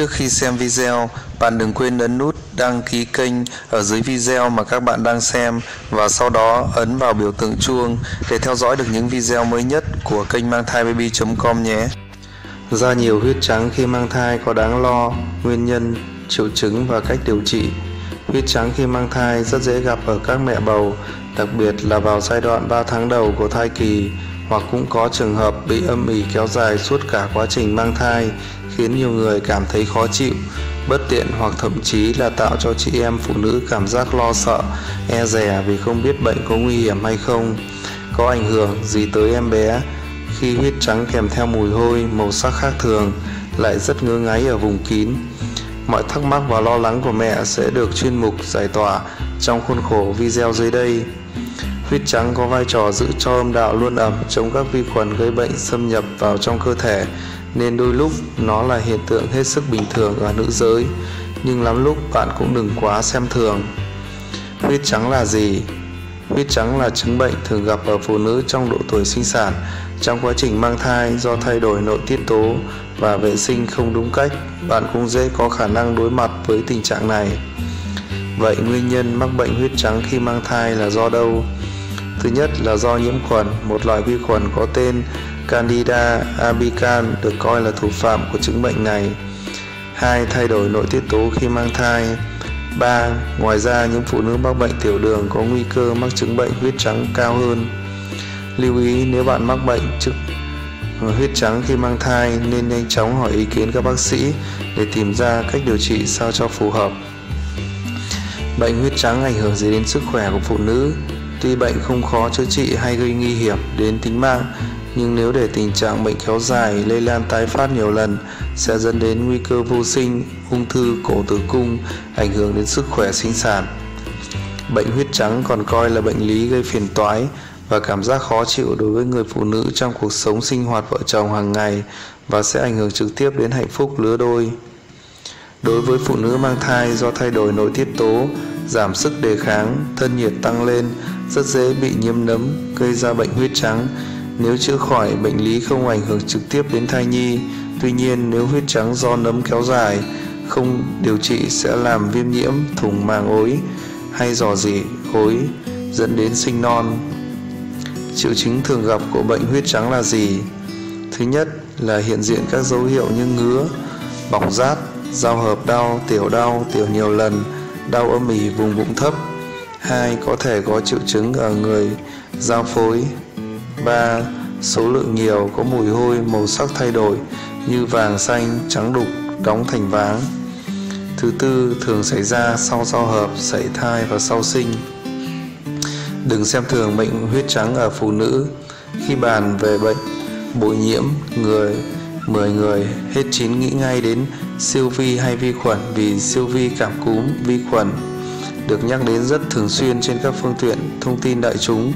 Trước khi xem video, bạn đừng quên ấn nút đăng ký kênh ở dưới video mà các bạn đang xem và sau đó ấn vào biểu tượng chuông để theo dõi được những video mới nhất của kênh mang thai baby.com nhé. Da nhiều huyết trắng khi mang thai có đáng lo, nguyên nhân, triệu chứng và cách điều trị. Huyết trắng khi mang thai rất dễ gặp ở các mẹ bầu, đặc biệt là vào giai đoạn 3 tháng đầu của thai kỳ hoặc cũng có trường hợp bị âm ỉ kéo dài suốt cả quá trình mang thai khiến nhiều người cảm thấy khó chịu, bất tiện hoặc thậm chí là tạo cho chị em phụ nữ cảm giác lo sợ e dè vì không biết bệnh có nguy hiểm hay không. Có ảnh hưởng gì tới em bé? Khi huyết trắng kèm theo mùi hôi, màu sắc khác thường, lại rất ngứa ngáy ở vùng kín. Mọi thắc mắc và lo lắng của mẹ sẽ được chuyên mục giải tỏa trong khuôn khổ video dưới đây. Huyết trắng có vai trò giữ cho âm đạo luôn ẩm chống các vi khuẩn gây bệnh xâm nhập vào trong cơ thể nên đôi lúc nó là hiện tượng hết sức bình thường ở nữ giới nhưng lắm lúc bạn cũng đừng quá xem thường. Huyết trắng là gì? Huyết trắng là chứng bệnh thường gặp ở phụ nữ trong độ tuổi sinh sản trong quá trình mang thai do thay đổi nội tiết tố và vệ sinh không đúng cách, bạn cũng dễ có khả năng đối mặt với tình trạng này. Vậy nguyên nhân mắc bệnh huyết trắng khi mang thai là do đâu? Thứ nhất là do nhiễm khuẩn, một loại vi khuẩn có tên Candida albicans được coi là thủ phạm của chứng bệnh này. Hai, thay đổi nội tiết tố khi mang thai. 3. Ngoài ra, những phụ nữ mắc bệnh tiểu đường có nguy cơ mắc chứng bệnh huyết trắng cao hơn. Lưu ý nếu bạn mắc bệnh chứng ờ, huyết trắng khi mang thai nên nhanh chóng hỏi ý kiến các bác sĩ để tìm ra cách điều trị sao cho phù hợp. Bệnh huyết trắng ảnh hưởng gì đến sức khỏe của phụ nữ? Tuy bệnh không khó chữa trị hay gây nguy hiểm đến tính mạng, nhưng nếu để tình trạng bệnh kéo dài lây lan tái phát nhiều lần sẽ dẫn đến nguy cơ vô sinh, ung thư cổ tử cung, ảnh hưởng đến sức khỏe sinh sản. Bệnh huyết trắng còn coi là bệnh lý gây phiền toái và cảm giác khó chịu đối với người phụ nữ trong cuộc sống sinh hoạt vợ chồng hàng ngày và sẽ ảnh hưởng trực tiếp đến hạnh phúc lứa đôi. Đối với phụ nữ mang thai do thay đổi nội tiết tố, giảm sức đề kháng, thân nhiệt tăng lên, rất dễ bị nhiễm nấm, gây ra bệnh huyết trắng. Nếu chữa khỏi, bệnh lý không ảnh hưởng trực tiếp đến thai nhi. Tuy nhiên, nếu huyết trắng do nấm kéo dài, không điều trị sẽ làm viêm nhiễm, thủng màng ối hay dò dỉ ối dẫn đến sinh non. Triệu chứng thường gặp của bệnh huyết trắng là gì? Thứ nhất là hiện diện các dấu hiệu như ngứa, bỏng rát, giao hợp đau, tiểu đau, tiểu nhiều lần, đau âm ỉ vùng bụng thấp. 2. Có thể có triệu chứng ở người giao phối. 3. Số lượng nhiều có mùi hôi, màu sắc thay đổi như vàng xanh, trắng đục, đóng thành váng. Thứ tư thường xảy ra sau giao hợp, sảy thai và sau sinh. Đừng xem thường bệnh huyết trắng ở phụ nữ. Khi bàn về bệnh bội nhiễm, người 10 người hết chín nghĩ ngay đến siêu vi hay vi khuẩn vì siêu vi cảm cúm, vi khuẩn được nhắc đến rất thường xuyên trên các phương tiện thông tin đại chúng.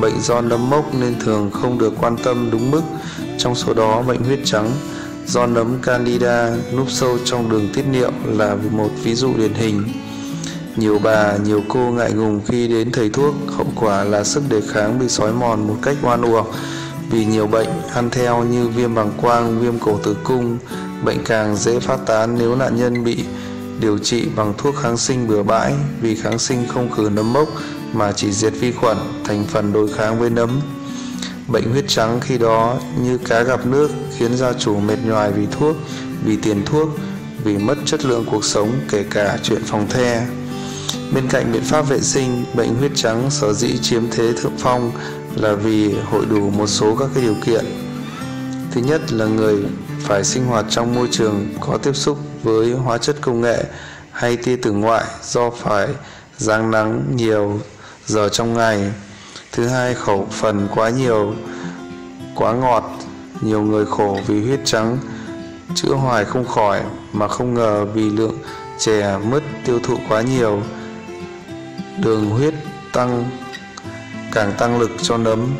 Bệnh do nấm mốc nên thường không được quan tâm đúng mức. Trong số đó, bệnh huyết trắng do nấm Candida núp sâu trong đường tiết niệu là một ví dụ điển hình. Nhiều bà, nhiều cô ngại ngùng khi đến thầy thuốc, hậu quả là sức đề kháng bị sói mòn một cách oan uổng vì nhiều bệnh ăn theo như viêm bằng quang, viêm cổ tử cung, bệnh càng dễ phát tán nếu nạn nhân bị điều trị bằng thuốc kháng sinh bừa bãi vì kháng sinh không khử nấm mốc mà chỉ diệt vi khuẩn, thành phần đối kháng với nấm. Bệnh huyết trắng khi đó như cá gặp nước khiến gia chủ mệt nhoài vì thuốc, vì tiền thuốc, vì mất chất lượng cuộc sống kể cả chuyện phòng the. Bên cạnh biện pháp vệ sinh, bệnh huyết trắng sở dĩ chiếm thế thượng phong là vì hội đủ một số các cái điều kiện. Thứ nhất là người phải sinh hoạt trong môi trường có tiếp xúc với hóa chất công nghệ hay tia tử ngoại do phải giáng nắng nhiều giờ trong ngày. Thứ hai, khẩu phần quá nhiều, quá ngọt, nhiều người khổ vì huyết trắng chữa hoài không khỏi mà không ngờ vì lượng chè mứt tiêu thụ quá nhiều đường huyết tăng càng tăng lực cho nấm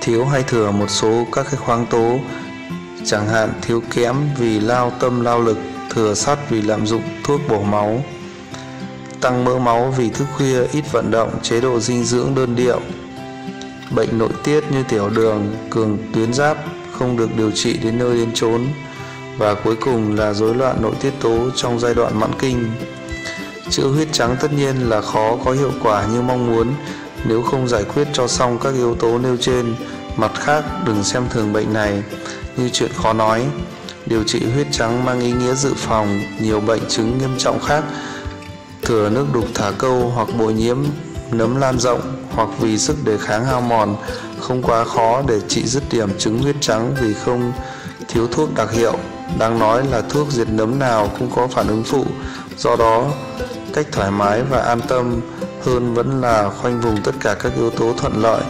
thiếu hay thừa một số các cái khoáng tố chẳng hạn thiếu kém vì lao tâm lao lực thừa sắt vì lạm dụng thuốc bổ máu tăng mỡ máu vì thức khuya ít vận động chế độ dinh dưỡng đơn điệu bệnh nội tiết như tiểu đường cường tuyến giáp không được điều trị đến nơi đến chốn và cuối cùng là rối loạn nội tiết tố trong giai đoạn mãn kinh. Chữa huyết trắng tất nhiên là khó có hiệu quả như mong muốn nếu không giải quyết cho xong các yếu tố nêu trên. Mặt khác, đừng xem thường bệnh này như chuyện khó nói. Điều trị huyết trắng mang ý nghĩa dự phòng, nhiều bệnh chứng nghiêm trọng khác. Thừa nước đục thả câu hoặc bội nhiễm, nấm lan rộng hoặc vì sức đề kháng hao mòn, không quá khó để trị dứt điểm chứng huyết trắng vì không thiếu thuốc đặc hiệu. Đang nói là thuốc diệt nấm nào cũng có phản ứng phụ. Do đó, cách thoải mái và an tâm hơn vẫn là khoanh vùng tất cả các yếu tố thuận lợi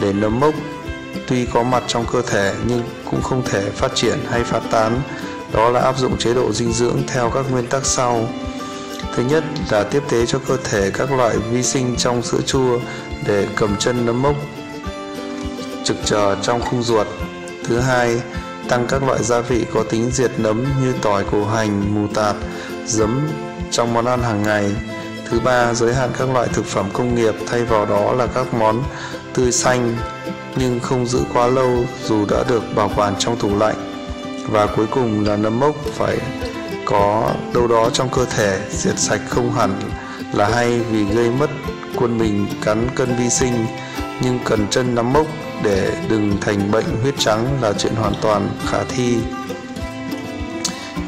để nấm mốc tuy có mặt trong cơ thể nhưng cũng không thể phát triển hay phát tán. Đó là áp dụng chế độ dinh dưỡng theo các nguyên tắc sau. Thứ nhất là tiếp tế cho cơ thể các loại vi sinh trong sữa chua để cầm chân nấm mốc, trực chờ trong khung ruột. Thứ hai, tăng các loại gia vị có tính diệt nấm như tỏi, củ hành, mù tạt, giấm trong món ăn hàng ngày. Thứ ba, giới hạn các loại thực phẩm công nghiệp. Thay vào đó là các món tươi xanh nhưng không giữ quá lâu dù đã được bảo quản trong tủ lạnh. Và cuối cùng là nấm mốc phải có đâu đó trong cơ thể, diệt sạch không hẳn là hay vì gây mất quân bình cắn cân vi sinh. Nhưng cần chân nắm mốc để đừng thành bệnh huyết trắng là chuyện hoàn toàn khả thi.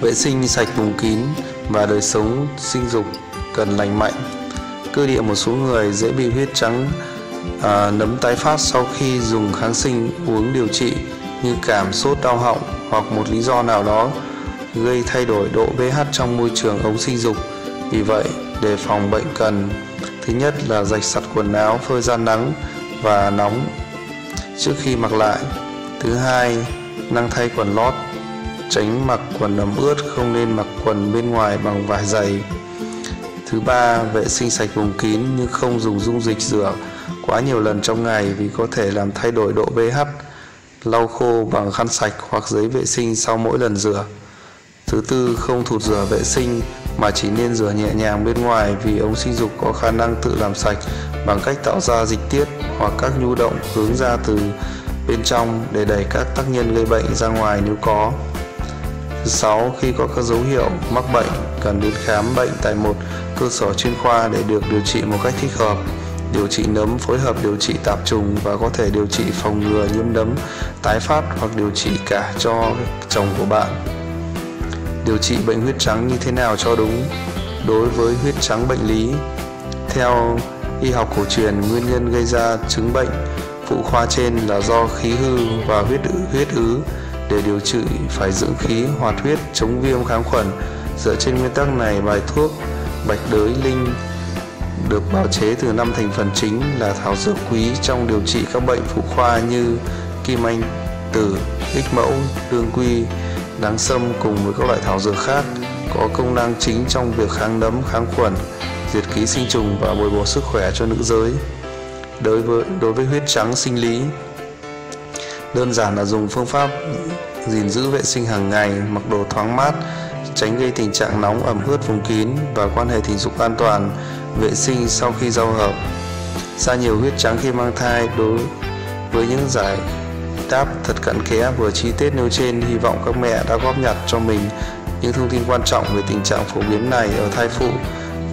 Vệ sinh sạch vùng kín và đời sống sinh dục cần lành mạnh. Cơ địa một số người dễ bị huyết trắng à, nấm tái phát sau khi dùng kháng sinh uống điều trị như cảm sốt đau họng hoặc một lý do nào đó gây thay đổi độ pH trong môi trường ống sinh dục. Vì vậy, để phòng bệnh cần thứ nhất là rạch sạch quần áo phơi ra nắng và nóng trước khi mặc lại. Thứ hai, năng thay quần lót, tránh mặc quần ẩm ướt không nên mặc quần bên ngoài bằng vải dày. Thứ ba, vệ sinh sạch vùng kín nhưng không dùng dung dịch rửa quá nhiều lần trong ngày vì có thể làm thay đổi độ pH. Lau khô bằng khăn sạch hoặc giấy vệ sinh sau mỗi lần rửa. Thứ tư, không thụt rửa vệ sinh mà chỉ nên rửa nhẹ nhàng bên ngoài vì ống sinh dục có khả năng tự làm sạch bằng cách tạo ra dịch tiết hoặc các nhu động hướng ra từ bên trong để đẩy các tác nhân gây bệnh ra ngoài nếu có. Thứ sáu, khi có các dấu hiệu mắc bệnh, cần đến khám bệnh tại một cơ sở chuyên khoa để được điều trị một cách thích hợp. Điều trị nấm phối hợp điều trị tạp trùng và có thể điều trị phòng ngừa nhiễm nấm tái phát hoặc điều trị cả cho chồng của bạn. Điều trị bệnh huyết trắng như thế nào cho đúng? Đối với huyết trắng bệnh lý theo y học cổ truyền nguyên nhân gây ra chứng bệnh phụ khoa trên là do khí hư và huyết ứ, huyết ứ. Để điều trị phải dưỡng khí hoạt huyết chống viêm kháng khuẩn. Dựa trên nguyên tắc này bài thuốc bạch đới linh được bào chế từ năm thành phần chính là thảo dược quý trong điều trị các bệnh phụ khoa như kim anh tử ích mẫu đương quy đáng sâm cùng với các loại thảo dược khác có công năng chính trong việc kháng nấm, kháng khuẩn, diệt ký sinh trùng và bồi bổ sức khỏe cho nữ giới. Đối với đối với huyết trắng sinh lý, đơn giản là dùng phương pháp gìn giữ vệ sinh hàng ngày, mặc đồ thoáng mát, tránh gây tình trạng nóng ẩm ướt vùng kín và quan hệ tình dục an toàn, vệ sinh sau khi giao hợp. ra nhiều huyết trắng khi mang thai đối với những giải đáp thật cặn kẽ vừa chi tiết nêu trên hy vọng các mẹ đã góp nhặt cho mình những thông tin quan trọng về tình trạng phổ biến này ở thai phụ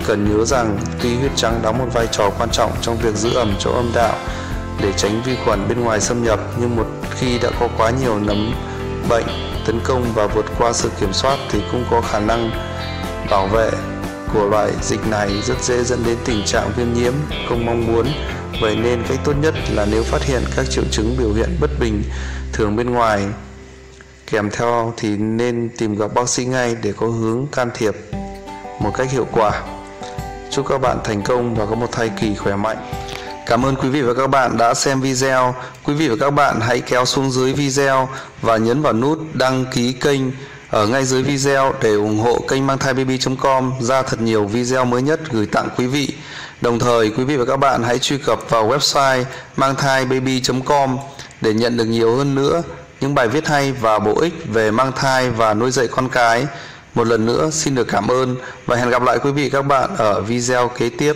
cần nhớ rằng tuy huyết trắng đóng một vai trò quan trọng trong việc giữ ẩm chỗ âm đạo để tránh vi khuẩn bên ngoài xâm nhập, nhưng một khi đã có quá nhiều nấm bệnh tấn công và vượt qua sự kiểm soát thì cũng có khả năng bảo vệ của loại dịch này rất dễ dẫn đến tình trạng viêm nhiễm, không mong muốn Vậy nên cách tốt nhất là nếu phát hiện các triệu chứng biểu hiện bất bình thường bên ngoài kèm theo thì nên tìm gặp bác sĩ ngay để có hướng can thiệp một cách hiệu quả. Chúc các bạn thành công và có một thai kỳ khỏe mạnh. Cảm ơn quý vị và các bạn đã xem video. Quý vị và các bạn hãy kéo xuống dưới video và nhấn vào nút đăng ký kênh ở ngay dưới video, để ủng hộ kênh mang thai baby.com ra thật nhiều video mới nhất gửi tặng quý vị. Đồng thời, quý vị và các bạn hãy truy cập vào website mang thai baby.com để nhận được nhiều hơn nữa những bài viết hay và bổ ích về mang thai và nuôi dạy con cái. Một lần nữa, xin được cảm ơn và hẹn gặp lại quý vị các bạn ở video kế tiếp.